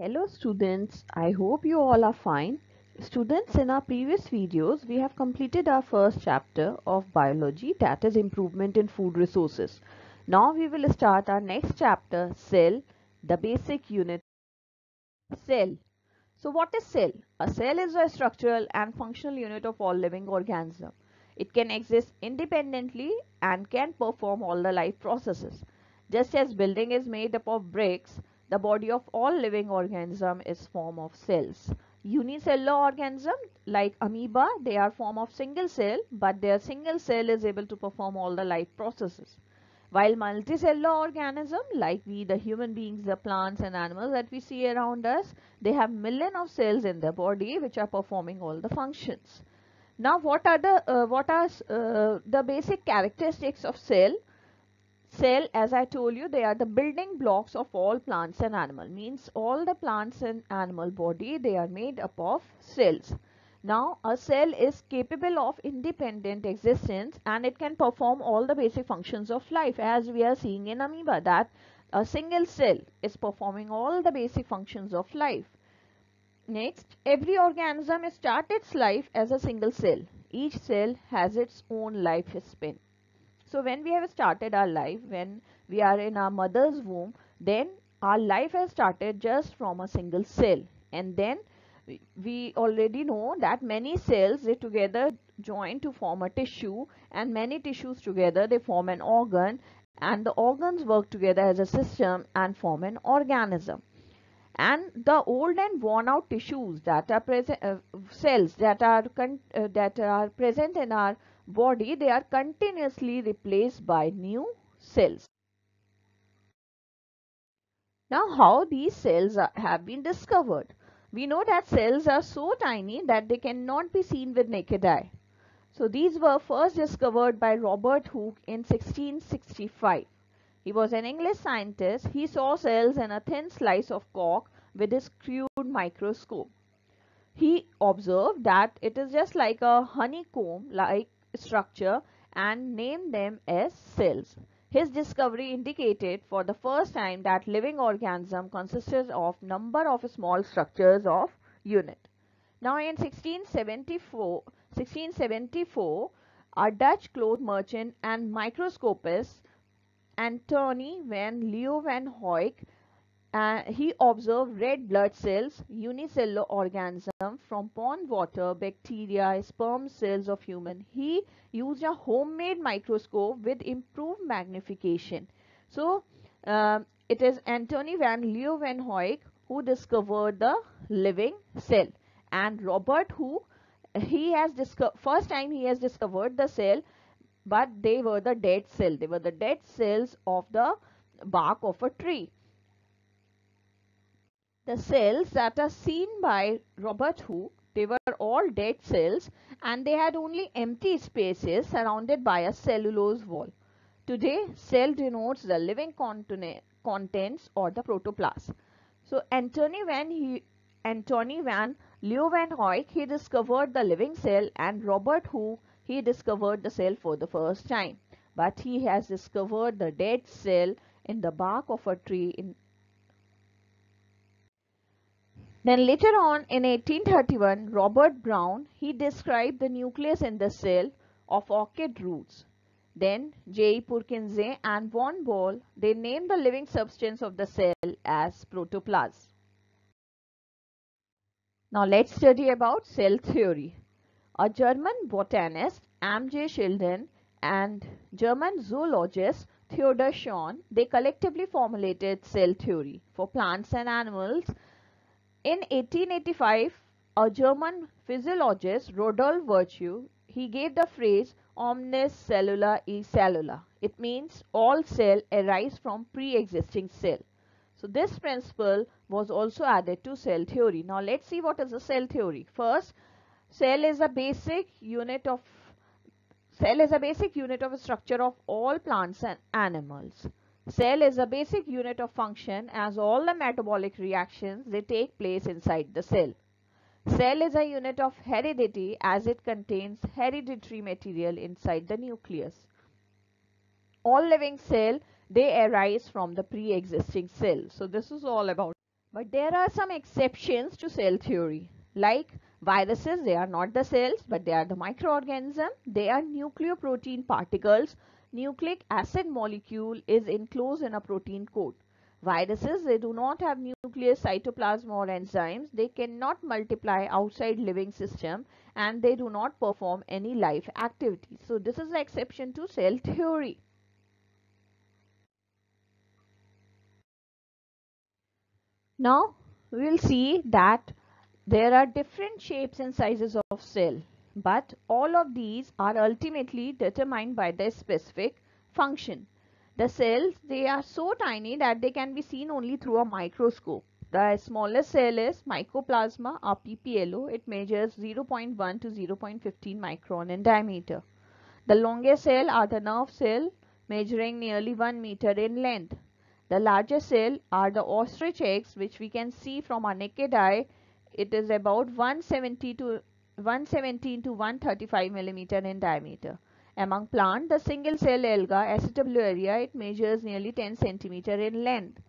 Hello students, I hope you all are fine. Students, in our previous videos, we have completed our first chapter of biology that is improvement in food resources. Now we will start our next chapter, cell, the basic unit. Cell. So what is cell? A cell is a structural and functional unit of all living organism. It can exist independently and can perform all the life processes. Just as building is made up of bricks, the body of all living organism is form of cells. Unicellular organism like amoeba, they are form of single cell, but their single cell is able to perform all the life processes. While multicellular organism like we, the human beings, the plants and animals that we see around us, they have million of cells in their body which are performing all the functions. Now what are the uh, what are uh, the basic characteristics of cell? Cell as I told you they are the building blocks of all plants and animal means all the plants and animal body they are made up of cells. Now a cell is capable of independent existence and it can perform all the basic functions of life as we are seeing in amoeba that a single cell is performing all the basic functions of life. Next, every organism starts its life as a single cell. Each cell has its own life span. So when we have started our life, when we are in our mother's womb, then our life has started just from a single cell. And then we already know that many cells they together join to form a tissue and many tissues together they form an organ and the organs work together as a system and form an organism and the old and worn out tissues that are present uh, cells that are uh, that are present in our body they are continuously replaced by new cells. Now how these cells are, have been discovered. We know that cells are so tiny that they cannot be seen with naked eye. So these were first discovered by robert hooke in 1665 he was an English scientist. He saw cells in a thin slice of cork with his crude microscope. He observed that it is just like a honeycomb-like structure and named them as cells. His discovery indicated for the first time that living organism consisted of number of small structures of unit. Now in 1674, 1674 a Dutch cloth merchant and microscopist Antony van Leeuwenhoek uh, he observed red blood cells, unicellular organism from pond water, bacteria, sperm cells of human. He used a homemade microscope with improved magnification. So, uh, it is Antony van Leeuwenhoek Hooke discovered the living cell and Robert who he has first time he has discovered the cell but they were the dead cell. They were the dead cells of the bark of a tree. The cells that are seen by Robert Hooke, they were all dead cells and they had only empty spaces surrounded by a cellulose wall. Today, cell denotes the living contents or the protoplasm. So, Antony van, he, Antony van Leeuwenhoek, he discovered the living cell and Robert Hooke he discovered the cell for the first time. But he has discovered the dead cell in the bark of a tree in then later on in 1831, Robert Brown, he described the nucleus in the cell of orchid roots. Then J. Purkinje and von Boll, they named the living substance of the cell as protoplasm. Now let's study about cell theory. A German botanist, M. J. Schleiden, and German zoologist Theodor Schwann, they collectively formulated cell theory for plants and animals. In 1885, a German physiologist, Rudolf Virchow, he gave the phrase omnis cellula e cellula. It means all cell arise from pre-existing cell. So this principle was also added to cell theory. Now let's see what is a cell theory. First, Cell is a basic unit of cell is a basic unit of structure of all plants and animals. Cell is a basic unit of function as all the metabolic reactions they take place inside the cell. Cell is a unit of heredity as it contains hereditary material inside the nucleus. All living cell they arise from the pre-existing cell. So this is all about But there are some exceptions to cell theory like viruses they are not the cells but they are the microorganism. They are nucleoprotein particles. Nucleic acid molecule is enclosed in a protein coat viruses they do not have nucleus cytoplasm or enzymes. They cannot multiply outside living system and they do not perform any life activity. So this is the exception to cell theory. Now we will see that there are different shapes and sizes of cell, but all of these are ultimately determined by their specific function. The cells, they are so tiny that they can be seen only through a microscope. The smallest cell is Mycoplasma or PPLO. It measures 0.1 to 0.15 micron in diameter. The longest cell are the nerve cell measuring nearly 1 meter in length. The largest cell are the ostrich eggs which we can see from our naked eye it is about 170 to 117 to 135 millimeter in diameter. Among plant, the single cell alga Acetabularia, it measures nearly 10 centimeter in length.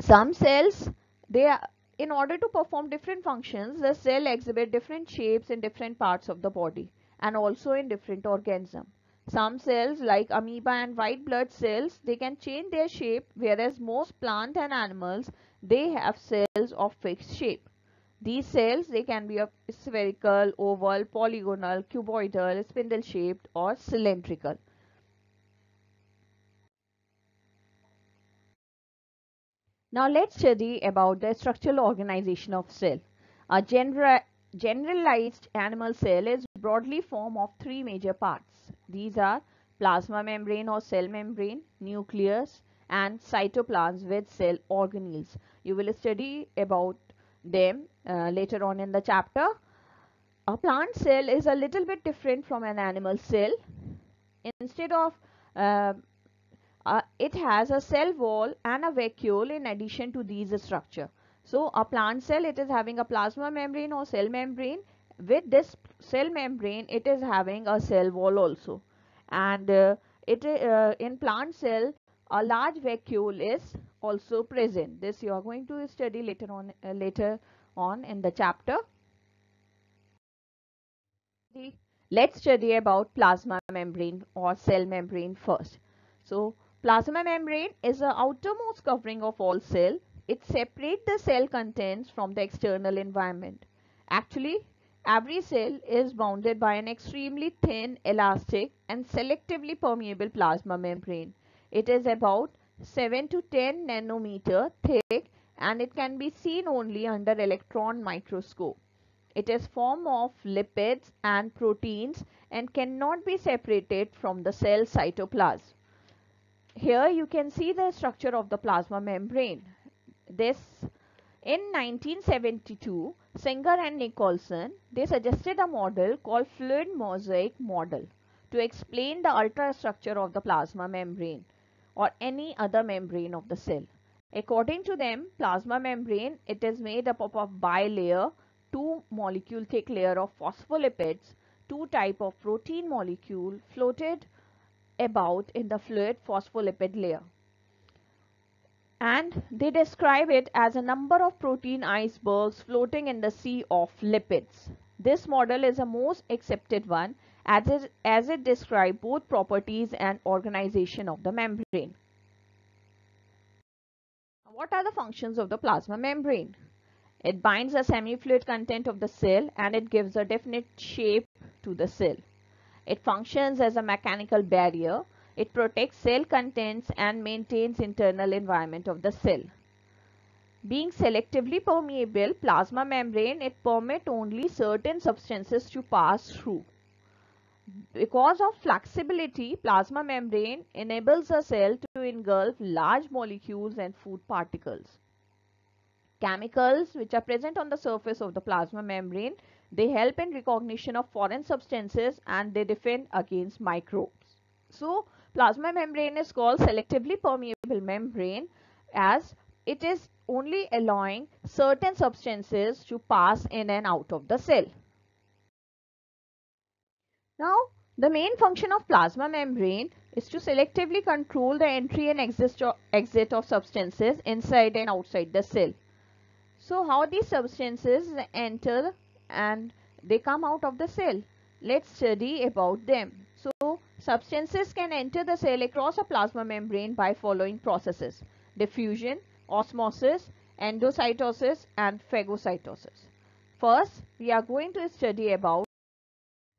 Some cells, they are, in order to perform different functions, the cell exhibit different shapes in different parts of the body and also in different organisms. Some cells like amoeba and white blood cells, they can change their shape whereas most plant and animals, they have cells of fixed shape. These cells, they can be of spherical, oval, polygonal, cuboidal, spindle shaped or cylindrical. Now let's study about the structural organization of cell. A general, generalized animal cell is broadly formed of three major parts. These are plasma membrane or cell membrane, nucleus and cytoplasm with cell organelles. You will study about them uh, later on in the chapter. A plant cell is a little bit different from an animal cell. Instead of uh, uh, it has a cell wall and a vacuole in addition to these structure. So a plant cell it is having a plasma membrane or cell membrane with this cell membrane it is having a cell wall also. And uh, it uh, in plant cell a large vacuole is also present. This you are going to study later on uh, later on in the chapter. Let's study about plasma membrane or cell membrane first. So plasma membrane is the outermost covering of all cell. It separates the cell contents from the external environment. Actually Every cell is bounded by an extremely thin, elastic and selectively permeable plasma membrane. It is about 7 to 10 nanometer thick and it can be seen only under electron microscope. It is form of lipids and proteins and cannot be separated from the cell cytoplasm. Here you can see the structure of the plasma membrane. This in 1972, Singer and Nicolson, they suggested a model called fluid mosaic model to explain the ultrastructure of the plasma membrane or any other membrane of the cell. According to them, plasma membrane, it is made up of a bilayer, two molecule thick layer of phospholipids, two type of protein molecule floated about in the fluid phospholipid layer and they describe it as a number of protein icebergs floating in the sea of lipids. This model is the most accepted one as it, as it describes both properties and organization of the membrane. What are the functions of the plasma membrane? It binds the semi-fluid content of the cell and it gives a definite shape to the cell. It functions as a mechanical barrier it protects cell contents and maintains internal environment of the cell. Being selectively permeable, plasma membrane, it permits only certain substances to pass through. Because of flexibility, plasma membrane enables a cell to engulf large molecules and food particles. Chemicals which are present on the surface of the plasma membrane, they help in recognition of foreign substances and they defend against microbes. So, Plasma membrane is called selectively permeable membrane as it is only allowing certain substances to pass in and out of the cell. Now, the main function of plasma membrane is to selectively control the entry and exit of substances inside and outside the cell. So how these substances enter and they come out of the cell. Let's study about them. So substances can enter the cell across a plasma membrane by following processes. Diffusion, osmosis, endocytosis and phagocytosis. First, we are going to study about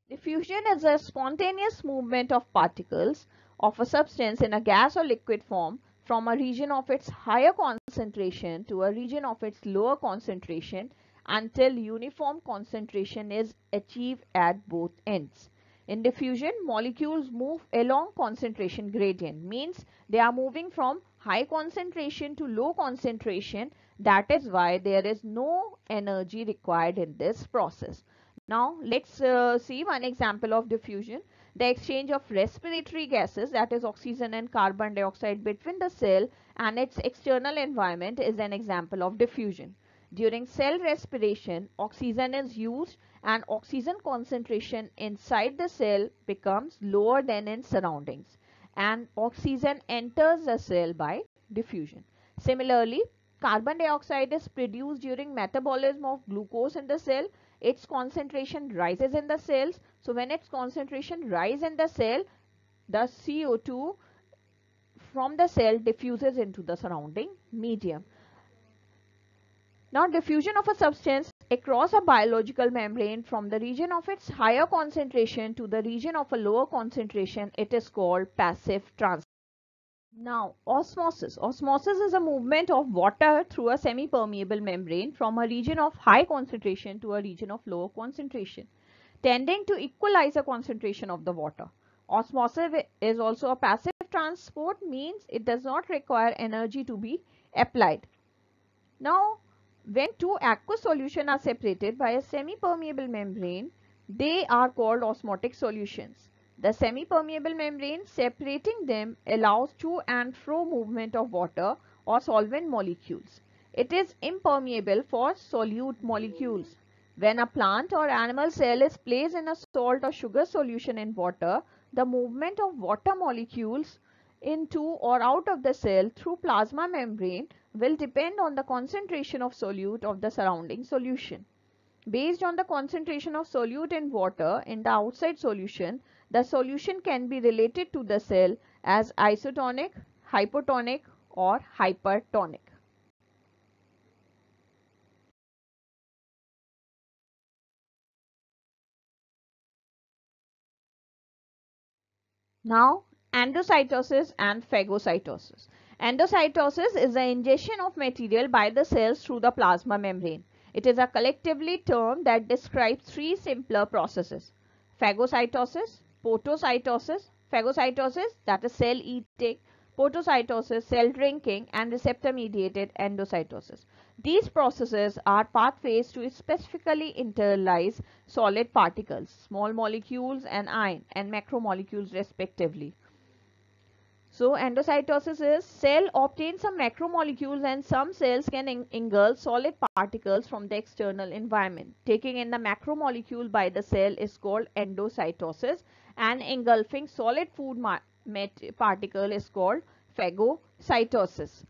diffusion is a spontaneous movement of particles of a substance in a gas or liquid form from a region of its higher concentration to a region of its lower concentration until uniform concentration is achieved at both ends. In diffusion, molecules move along concentration gradient, means they are moving from high concentration to low concentration. That is why there is no energy required in this process. Now, let's uh, see one example of diffusion. The exchange of respiratory gases that is oxygen and carbon dioxide between the cell and its external environment is an example of diffusion. During cell respiration, oxygen is used and oxygen concentration inside the cell becomes lower than in surroundings and oxygen enters the cell by diffusion. Similarly, carbon dioxide is produced during metabolism of glucose in the cell. Its concentration rises in the cells. So when its concentration rises in the cell, the CO2 from the cell diffuses into the surrounding medium. Now diffusion of a substance across a biological membrane from the region of its higher concentration to the region of a lower concentration, it is called passive transfer. Now osmosis. Osmosis is a movement of water through a semi-permeable membrane from a region of high concentration to a region of lower concentration, tending to equalize the concentration of the water. Osmosis is also a passive transport means it does not require energy to be applied. Now when two aqueous solutions are separated by a semi-permeable membrane, they are called osmotic solutions. The semi-permeable membrane separating them allows to and fro movement of water or solvent molecules. It is impermeable for solute molecules. When a plant or animal cell is placed in a salt or sugar solution in water, the movement of water molecules into or out of the cell through plasma membrane will depend on the concentration of solute of the surrounding solution. Based on the concentration of solute in water in the outside solution, the solution can be related to the cell as isotonic, hypotonic or hypertonic. Now endocytosis and phagocytosis. Endocytosis is the ingestion of material by the cells through the plasma membrane. It is a collectively term that describes three simpler processes. Phagocytosis, pinocytosis, phagocytosis that is cell eating, pinocytosis, cell drinking and receptor mediated endocytosis. These processes are pathways to specifically internalize solid particles, small molecules and ion and macromolecules respectively. So endocytosis is cell obtains some macromolecules and some cells can engulf solid particles from the external environment. Taking in the macromolecule by the cell is called endocytosis and engulfing solid food particle is called phagocytosis.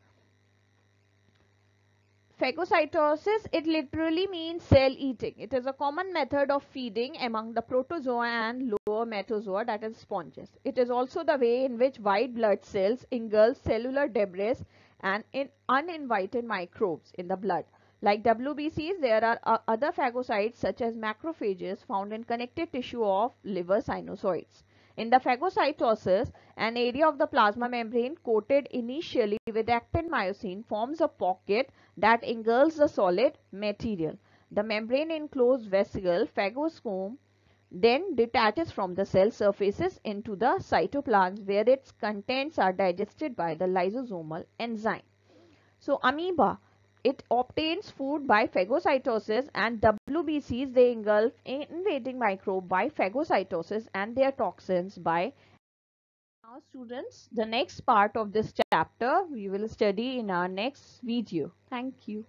Phagocytosis, it literally means cell eating. It is a common method of feeding among the protozoa and lower metazoa that is sponges. It is also the way in which white blood cells engulf cellular debris and in uninvited microbes in the blood. Like WBCs, there are uh, other phagocytes such as macrophages found in connective tissue of liver sinusoids. In the phagocytosis, an area of the plasma membrane coated initially with actin myosin forms a pocket that engulfs the solid material. The membrane enclosed vesicle phagosome then detaches from the cell surfaces into the cytoplasm where its contents are digested by the lysosomal enzyme. So amoeba it obtains food by phagocytosis and WBCs they engulf invading microbe by phagocytosis and their toxins by now students the next part of this chapter we will study in our next video. Thank you.